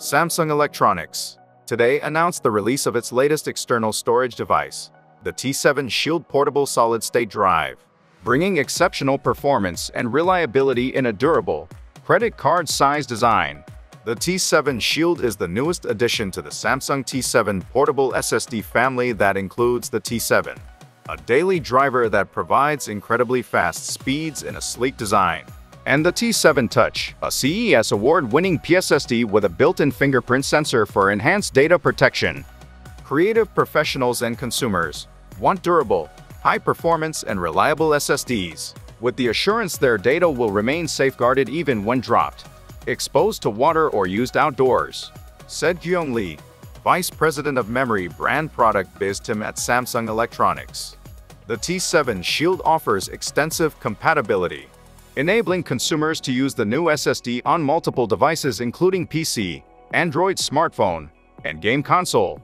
Samsung Electronics today announced the release of its latest external storage device, the T7 Shield Portable Solid-State Drive, bringing exceptional performance and reliability in a durable, credit card-sized design. The T7 Shield is the newest addition to the Samsung T7 portable SSD family that includes the T7, a daily driver that provides incredibly fast speeds in a sleek design and the T7 Touch, a CES award-winning PSSD with a built-in fingerprint sensor for enhanced data protection. Creative professionals and consumers want durable, high-performance, and reliable SSDs, with the assurance their data will remain safeguarded even when dropped, exposed to water or used outdoors, said Kyung Lee, Vice President of Memory Brand Product Biz Team at Samsung Electronics. The T7 Shield offers extensive compatibility enabling consumers to use the new SSD on multiple devices including PC, Android smartphone, and game console.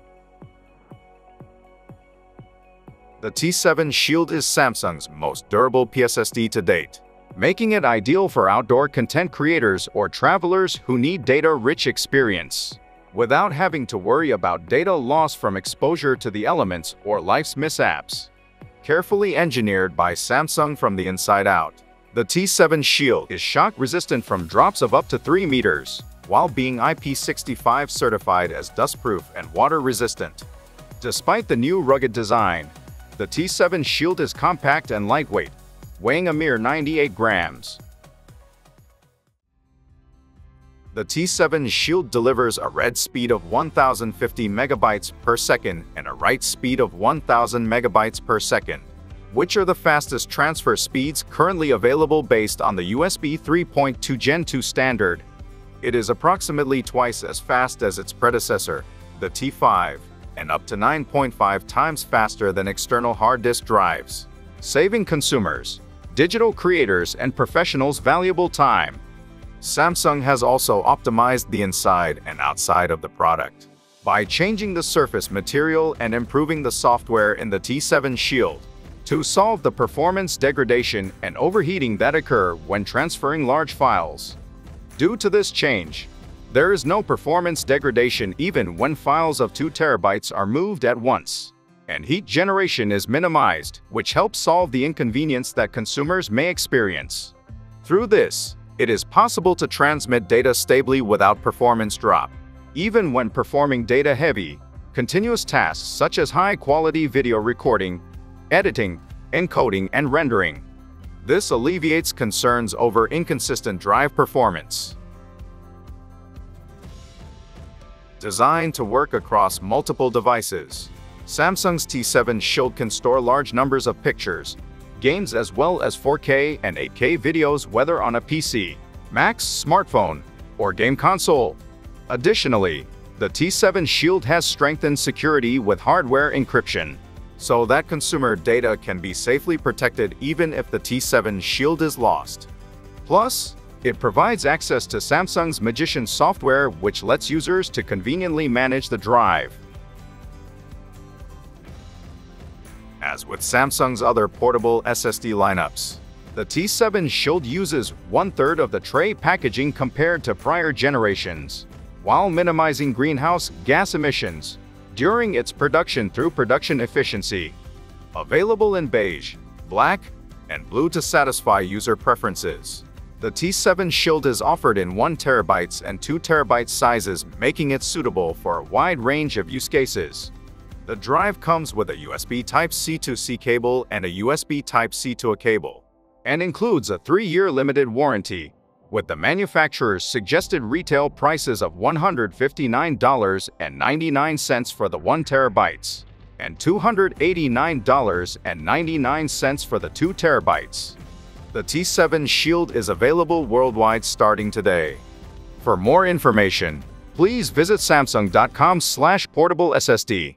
The T7 Shield is Samsung's most durable PSSD to date, making it ideal for outdoor content creators or travelers who need data-rich experience, without having to worry about data loss from exposure to the elements or life's mishaps. Carefully engineered by Samsung from the inside out, the T7 Shield is shock-resistant from drops of up to 3 meters, while being IP65 certified as dustproof and water-resistant. Despite the new rugged design, the T7 Shield is compact and lightweight, weighing a mere 98 grams. The T7 Shield delivers a read speed of 1050 megabytes per second and a write speed of 1000 megabytes per second which are the fastest transfer speeds currently available based on the USB 3.2 Gen 2 standard. It is approximately twice as fast as its predecessor, the T5, and up to 9.5 times faster than external hard disk drives, saving consumers, digital creators, and professionals valuable time. Samsung has also optimized the inside and outside of the product by changing the surface material and improving the software in the T7 Shield to solve the performance degradation and overheating that occur when transferring large files. Due to this change, there is no performance degradation even when files of 2 terabytes are moved at once, and heat generation is minimized, which helps solve the inconvenience that consumers may experience. Through this, it is possible to transmit data stably without performance drop, even when performing data-heavy, continuous tasks such as high-quality video recording editing, encoding, and rendering. This alleviates concerns over inconsistent drive performance. Designed to work across multiple devices, Samsung's T7 Shield can store large numbers of pictures, games as well as 4K and 8K videos whether on a PC, Mac, smartphone, or game console. Additionally, the T7 Shield has strengthened security with hardware encryption, so that consumer data can be safely protected even if the T7 Shield is lost. Plus, it provides access to Samsung's Magician software which lets users to conveniently manage the drive. As with Samsung's other portable SSD lineups, the T7 Shield uses one-third of the tray packaging compared to prior generations, while minimizing greenhouse gas emissions during its production through production efficiency. Available in beige, black, and blue to satisfy user preferences. The T7 Shield is offered in 1TB and 2TB sizes, making it suitable for a wide range of use cases. The drive comes with a USB Type-C to C cable and a USB Type-C to A cable, and includes a 3-year limited warranty with the manufacturer's suggested retail prices of $159.99 for the 1 terabytes and $289.99 for the 2 terabytes. The T7 Shield is available worldwide starting today. For more information, please visit samsung.com slash portable SSD.